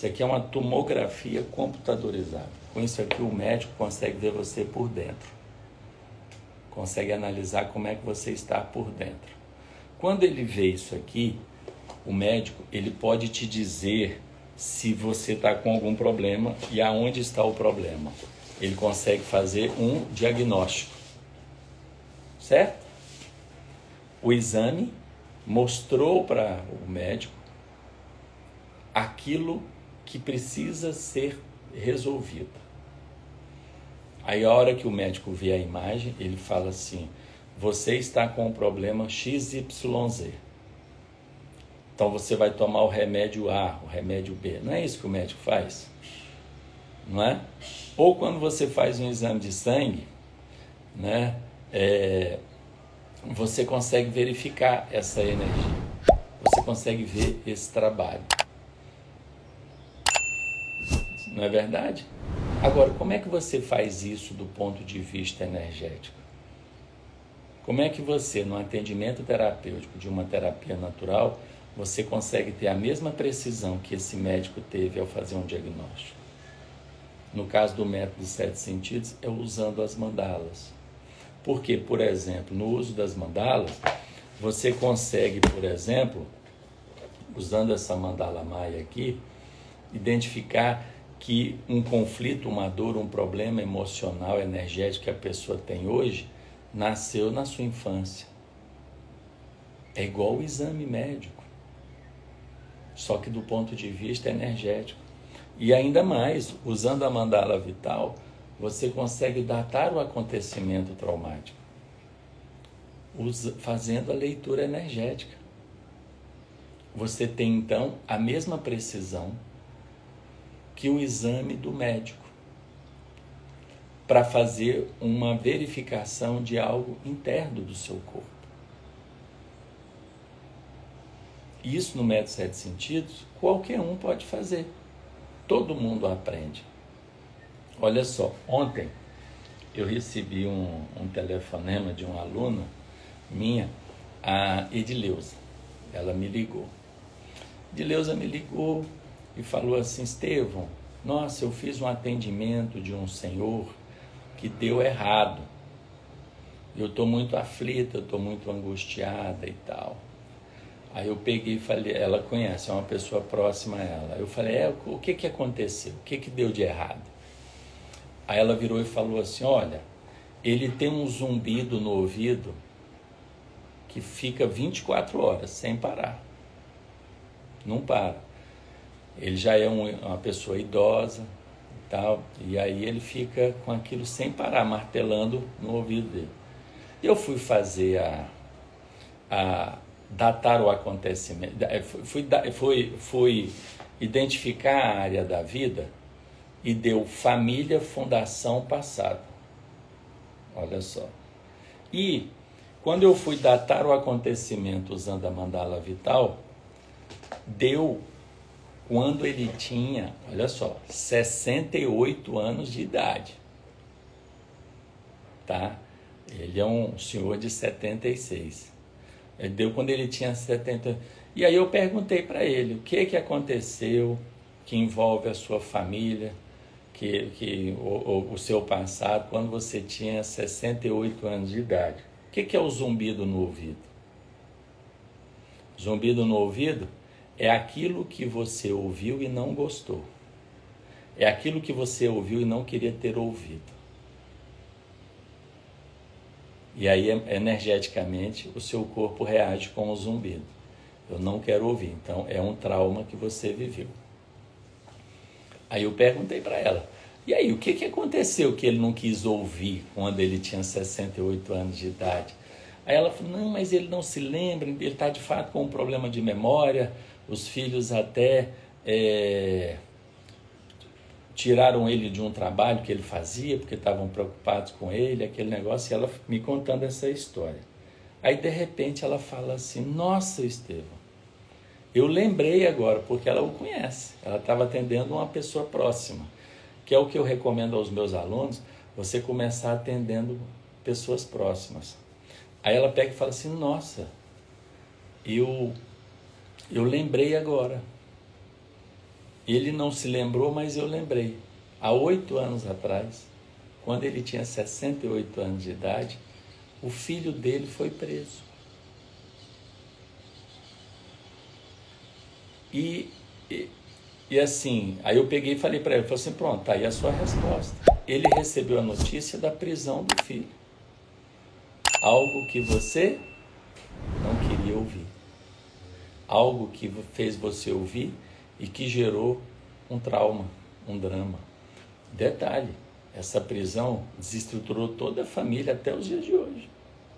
Isso aqui é uma tomografia computadorizada. Com isso aqui, o médico consegue ver você por dentro. Consegue analisar como é que você está por dentro. Quando ele vê isso aqui, o médico ele pode te dizer se você está com algum problema e aonde está o problema. Ele consegue fazer um diagnóstico, certo? O exame mostrou para o médico aquilo que precisa ser resolvido. Aí a hora que o médico vê a imagem, ele fala assim: você está com o problema XYZ. Então você vai tomar o remédio A, o remédio B. Não é isso que o médico faz? Não é? Ou quando você faz um exame de sangue, né? É, você consegue verificar essa energia. Você consegue ver esse trabalho. Não é verdade? Agora, como é que você faz isso do ponto de vista energético? Como é que você, no atendimento terapêutico de uma terapia natural, você consegue ter a mesma precisão que esse médico teve ao fazer um diagnóstico. No caso do método sete sentidos, é usando as mandalas. Porque, por exemplo, no uso das mandalas, você consegue, por exemplo, usando essa mandala maia aqui, identificar que um conflito, uma dor, um problema emocional, energético que a pessoa tem hoje, nasceu na sua infância. É igual o exame médico só que do ponto de vista energético. E ainda mais, usando a mandala vital, você consegue datar o acontecimento traumático, fazendo a leitura energética. Você tem então a mesma precisão que o exame do médico para fazer uma verificação de algo interno do seu corpo. Isso no método sete sentidos, qualquer um pode fazer. Todo mundo aprende. Olha só, ontem eu recebi um, um telefonema de uma aluna minha, a Edileuza. Ela me ligou. Edileuza me ligou e falou assim: Estevão, nossa, eu fiz um atendimento de um senhor que deu errado. Eu estou muito aflita, eu estou muito angustiada e tal. Aí eu peguei e falei, ela conhece, é uma pessoa próxima a ela. Eu falei, é, o que que aconteceu? O que que deu de errado? Aí ela virou e falou assim, olha, ele tem um zumbido no ouvido que fica 24 horas sem parar. Não para. Ele já é um, uma pessoa idosa e tal, e aí ele fica com aquilo sem parar, martelando no ouvido dele. Eu fui fazer a, a datar o acontecimento, fui, fui, fui identificar a área da vida e deu família, fundação, passado. Olha só. E quando eu fui datar o acontecimento usando a mandala vital, deu quando ele tinha, olha só, 68 anos de idade. Tá? Ele é um senhor de 76. Deu quando ele tinha 70. E aí eu perguntei para ele o que que aconteceu que envolve a sua família, que, que o, o, seu passado, quando você tinha 68 anos de idade. O que, que é o zumbido no ouvido? Zumbido no ouvido é aquilo que você ouviu e não gostou. É aquilo que você ouviu e não queria ter ouvido. E aí, energeticamente, o seu corpo reage com o zumbido. Eu não quero ouvir. Então, é um trauma que você viveu. Aí eu perguntei para ela: e aí, o que, que aconteceu que ele não quis ouvir quando ele tinha 68 anos de idade? Aí ela falou: não, mas ele não se lembra, ele está de fato com um problema de memória, os filhos até. É tiraram ele de um trabalho que ele fazia porque estavam preocupados com ele, aquele negócio, e ela me contando essa história. Aí de repente ela fala assim: Nossa, Estevão, eu lembrei agora, porque ela o conhece, ela estava atendendo uma pessoa próxima, que é o que eu recomendo aos meus alunos, você começar atendendo pessoas próximas. Aí ela pega e fala assim: Nossa, eu, eu lembrei agora Ele não se lembrou, mas eu lembrei. Há oito anos atrás, quando ele tinha 68 anos de idade, o filho dele foi preso. E, e, e assim, aí eu peguei e falei para ele, falei assim, pronto, tá aí a sua resposta. Ele recebeu a notícia da prisão do filho. Algo que você não queria ouvir. Algo que fez você ouvir e que gerou um trauma, um drama. Detalhe, essa prisão desestruturou toda a família até os dias de hoje.